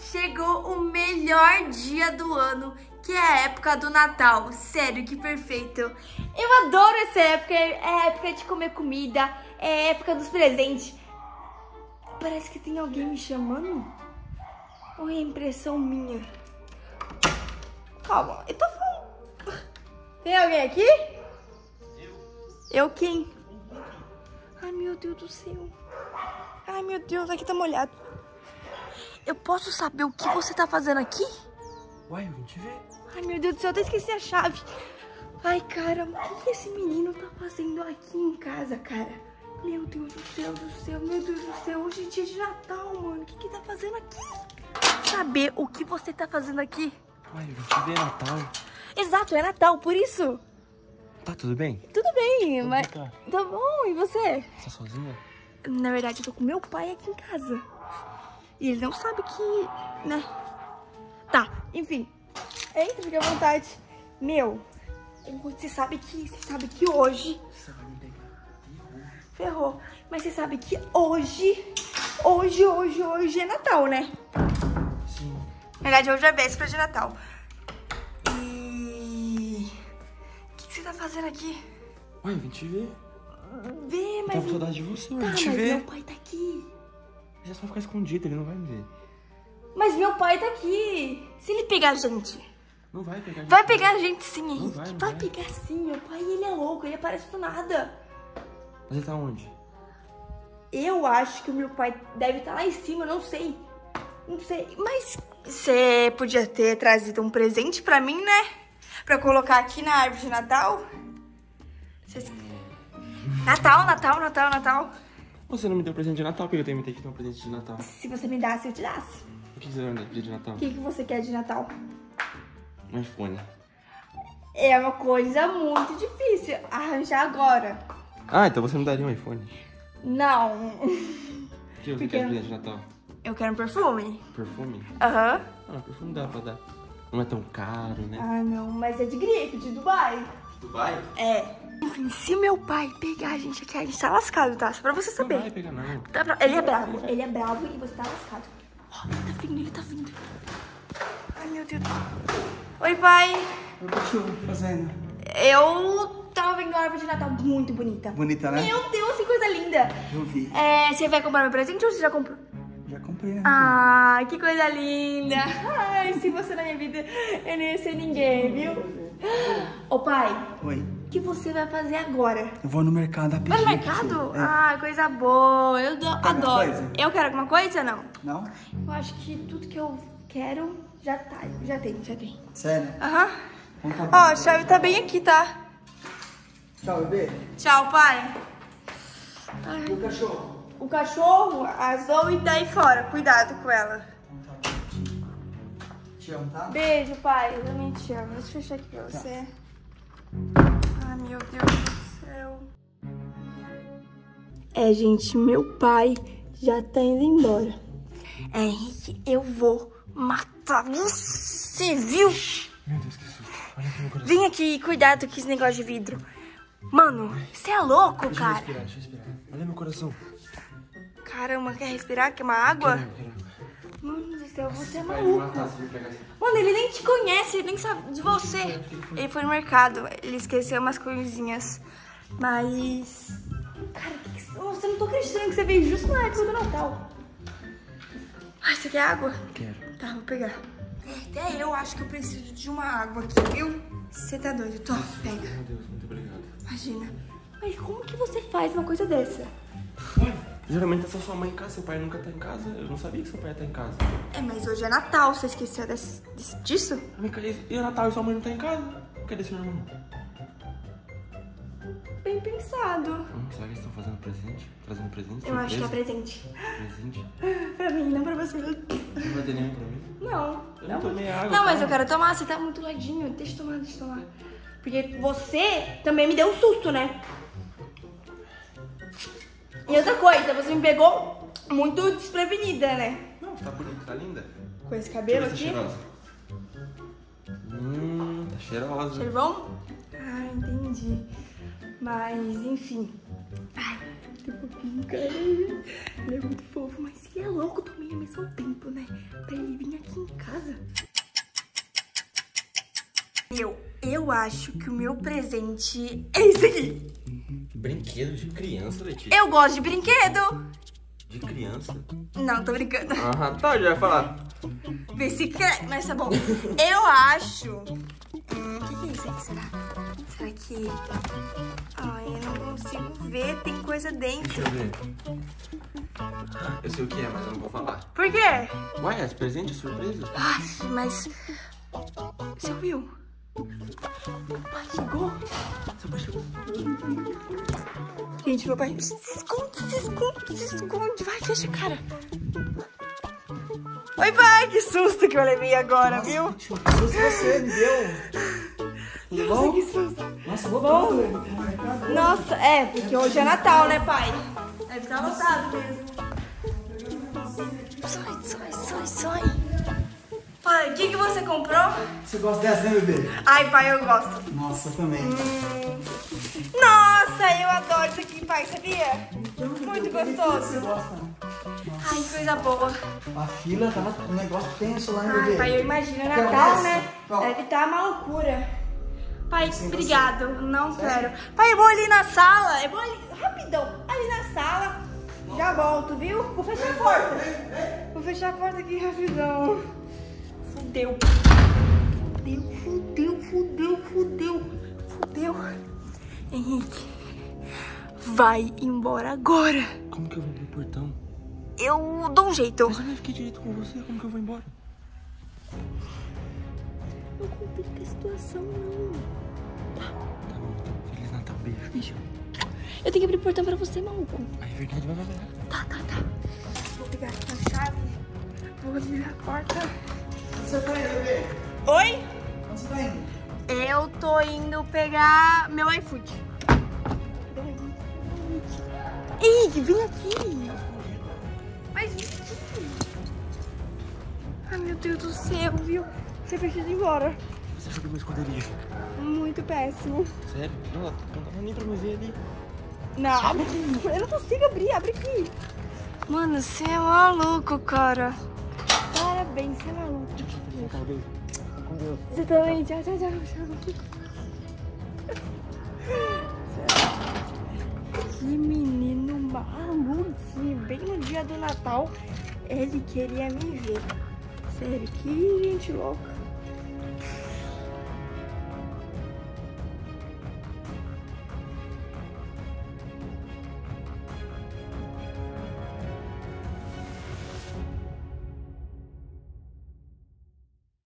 chegou o melhor dia do ano, que é a época do Natal. Sério, que perfeito. Eu adoro essa época, é época de comer comida, é época dos presentes. Parece que tem alguém me chamando. Ou é impressão minha? Calma, eu tô falando. Tem alguém aqui? Eu. Eu quem? Ai, meu Deus do céu. Ai, meu Deus, aqui tá molhado. Eu posso saber o que você tá fazendo aqui? Uai, eu vim te ver. Ai, meu Deus do céu, eu até esqueci a chave. Ai, cara, o que, esse menino tá fazendo aqui em casa, cara? Meu Deus do céu, do céu, meu Deus do céu. Hoje é dia de Natal, mano. O que que tá fazendo aqui? Saber o que você tá fazendo aqui? Uai, eu vim te ver, Natal. Exato, é Natal, por isso. Tá tudo bem? Tudo bem, mas... tá? Tá bom, e você? Você tá sozinha? Na verdade, eu tô com meu pai aqui em casa. E ele não sabe que, né? Tá, enfim. Entra, fica à vontade. Meu, você sabe que, você sabe que hoje... Ferrou. Mas você sabe que hoje, hoje, hoje, hoje é Natal, né? Sim. Na verdade, hoje é véspera de Natal. E... O que, que você tá fazendo aqui? Eu vim te ver. Vê, Eu mas... tava com saudade de você, eu Tá, vim te mas meu pai tá aqui. Já só ficar escondido, ele não vai me ver. Mas meu pai tá aqui. Se ele pegar a gente... Não vai pegar. Vai pegar a gente sim, Henrique. vai, não vai vai. pegar sim. Meu pai, ele é louco. Ele aparece do nada. Mas ele tá onde? Eu acho que o meu pai deve estar lá em cima, não sei. Não sei. Mas você podia ter trazido um presente pra mim, né? Pra colocar aqui na árvore de Natal. Vocês- Natal, Natal, Natal, Natal. Você não me deu presente de Natal, porque eu tenho que te dar um presente de Natal. Se você me desse, eu te dasse. O que você vai me dar de Natal? O que, que você quer de Natal? Um iPhone. É uma coisa muito difícil arranjar agora. Ah, então você me daria um iPhone. Não. O que você Porque- quer de presente de Natal? Eu quero um perfume. Perfume? Aham. Ah, não, perfume dá pra dar. Não é tão caro, né? Ah, não, mas é de grife, de Dubai. Dubai? É. Enfim, se meu pai pegar a gente aqui, a gente tá lascado, tá? Só pra você Não saber. vai pegar, não. Tá bra- Ele é bravo, ele é bravo e você tá lascado. Ó, ele tá vindo, ele tá vindo. Ai, meu Deus. Oi, pai. O que eu tô fazendo? Eu tava vendo a árvore de Natal muito bonita. Bonita, né? Meu Deus, que coisa linda. Eu vi. É, você vai comprar meu presente ou você já comprou? Já comprei, né? Ai, que coisa linda. Ai, se você na minha vida, eu não ia ser ninguém, viu? Ô, pai, Oi. o que você vai fazer agora? Eu vou no mercado pedir. Vai no mercado? É. Ah, coisa boa. Eu do- adoro. Eu quero alguma coisa não? Não? Eu acho que tudo que eu quero já tá. Já tem, já tem. Sério? Aham. Então tá Ó, bom. a chave tá bem aqui, tá? Tchau, bebê. Tchau, pai. E o cachorro? O cachorro, a Zoe tá aí fora. Cuidado com ela. Então tá. Te amo, tá? Beijo, pai. Eu também te amo. Deixa eu fechar aqui pra você. Ai, meu Deus do céu. É, gente, meu pai já tá indo embora. É, Henrique, eu vou matar você, viu? Meu Deus, que susto. Olha aqui meu coração. Vem aqui, cuidado com esse negócio de vidro. Mano, você é louco, Deixa eu cara? respirar, deixa eu respirar. Olha meu coração. Caramba, quer respirar? Quer uma água? Quero, quero. Mano do céu, você é maluco. Mano, ele nem te conhece, ele nem sabe de você. Ele foi no mercado, ele esqueceu umas coisinhas. Mas. Cara, que que... Nossa, eu não tô acreditando que você veio justo na época do Natal. Ai, você quer água? Quero. Tá, vou pegar. Até eu acho que eu preciso de uma água aqui, viu? Você tá doido? Tô, pega. Meu Deus, muito obrigado. Imagina. Mas como que você faz uma coisa dessa? Geralmente é só sua mãe em casa, seu pai nunca tá em casa. Eu não sabia que seu pai ia estar em casa. É, mas hoje é Natal, você esqueceu desse- desse- disso? E é Natal e sua mãe não tá em casa? Cadê seu irmão? Bem pensado. Hum, será que eles estão fazendo presente? Trazendo presente? Eu acho que é presente. Presente? Pra mim, não pra você. Não vai ter nenhum pra mim? Não. Eu não tomei água, Não, mas calma. eu quero tomar, você tá muito ladinho. Deixa eu tomar, deixa eu tomar. Porque você também me deu um susto, né? E outra coisa, você me pegou muito desprevenida, né? Não, tá bonita, tá linda. Com esse Deixa cabelo eu ver se aqui. tá cheirosa. Hum, tá cheirosa. Cheiro bom? Ah, entendi. Mas, enfim. Ai, muito fofinho, cara. Ele é muito fofo, mas que Você é louco também ao mesmo tempo, né? Pra ele vir aqui em casa. Eu, eu acho que o meu presente é esse aqui. Brinquedo de criança, Letícia. Eu gosto de brinquedo. De criança? Não, tô brincando. Ah, tá, já ia falar. Vê se quer, mas tá bom. Eu acho. Hum, o que, que é isso aqui? Será? Será que. Ai, eu não consigo ver, tem coisa dentro. Deixa eu ver. Eu sei o que é, mas eu não vou falar. Por quê? Ué, esse presente é surpresa? Ai, mas. Você ouviu? Pai, chegou? Seu pai chegou. Gente, meu pai. Se esconde, se esconde, se esconde. Vai, fecha a cara. Oi, pai, que susto que eu levei agora, viu? Que susto você me deu. Nossa, bom? que susto. Nossa, vou Bom. tudo. Nossa, é, porque hoje é Natal, né, pai? Deve estar lotado mesmo. Sai, sai, sai, sai. Pai, o que você comprou? Você gosta dessa, né, bebê? Ai, pai, eu gosto. Nossa, eu também. Nossa, eu adoro isso aqui, pai, sabia? Muito Você gostoso. gosta? Ai, que coisa boa. A fila tá um negócio tenso lá, né, Ai, bebê? pai, eu imagino Quer Natal, né? Qual? Deve estar uma loucura. Pai, Sem você. obrigado. Não Sério? quero. Pai, eu vou ali na sala. Eu vou ali, rapidão, ali na sala. Já volto, viu? Vou fechar a porta. Vou fechar a porta aqui rapidão. Fudeu. Fudeu, fudeu, fudeu, fudeu. Fudeu. Henrique, vai embora agora. Como que eu vou pro portão? Eu dou um jeito. Mas eu nem fiquei direito com você, como que eu vou embora? Não complica a situação, não. Tá bom, então. Feliz Natal, beijo. Beijo. Eu tenho que abrir o portão pra você, maluco. Ah, é verdade, vai, vai, vai. Tá, tá, tá. Vou pegar aqui a chave. Vou abrir a porta. Você tá indo, bebê? Oi? Onde você tá indo? Eu tô indo pegar meu iFood. Henrique, vem aqui. Mas vem aqui. Ai, meu Deus do céu, viu? Você precisa ir embora. Você achou que eu me esconderia? Muito péssimo. Sério? Não, não dava nem pra me ver ali. Não, eu não consigo abrir. Abre aqui. Mano, você é maluco, cara. Parabéns, você é maluco. Com Deus. Você também. Tchau, tchau, tchau. tchau. Que menino maluco. Bem no dia do Natal, ele queria me ver. Sério, que gente louca.